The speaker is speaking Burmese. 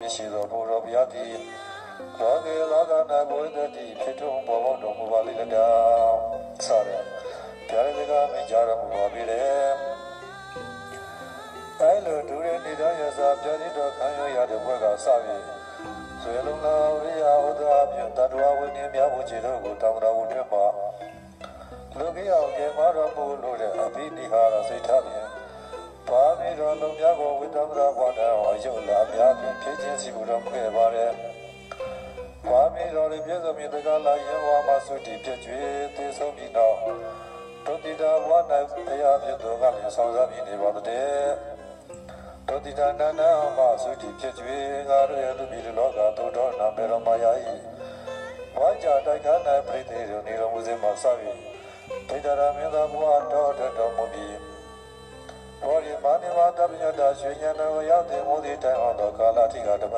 ရှိသောဘုရားဘုရားသည်လောကေလောကနာဘုဒ္ဓတိဖြစ်ထုံဘောဘောတော်မူပါလိမ့်တကားဆရာဘုရားလေးကမကြရမူပါပြီလေအဲလိုဒူရနေတဲ့ရစာပြည့်တော်ခံရရတဲ့ဘွဲကစပြီးဆွေလုံးလာရိယာဥဒ္ဒါဖြင့်တတ္တဝဝိနည်းများမှုခြေတို့ကိုတောင်းတော်ဝတ်တွင်မှာလူကြီးအောင်ကျေမတော်မူလို့တဲ့အဘိနိဟာရစိတ်ထားဖြင့် ပါမီတော်လုံးများကိုဝိတ္တမရာဘဝတော်အယုလာများဖြင့်ဖြည့်ခြင်းစီမှုတော်ခဲ့ပါれပါမီတော်လေးပြည့်စုံမြတ်တကားလာရင်ဝါမဆုတိပြည့်ကျွေးသေဆုံးပြီးတော့ဒုတိယဘဝ၌တရားဖြစ်တော်ကလည်းဆောင်စားပြီးနေပါတဲ့ဒုတိယနန္ဒမဆုတိပြည့်ကျွေးငါတို့ရဲ့လူပြည်လောကသို့တော်နာမေရမယာဤဝါကြတိုက်ခါ၌ပြိတေရနေတော်မူစေမှာစပြီးဒိဋ္ဌရမင်းသားဘုရားတော်တော် တပညတာရွှေဉာဏ်တော်ရောက်တဲ့မိုးဒီတိုင်အောင်သောကာလထိကတပတ်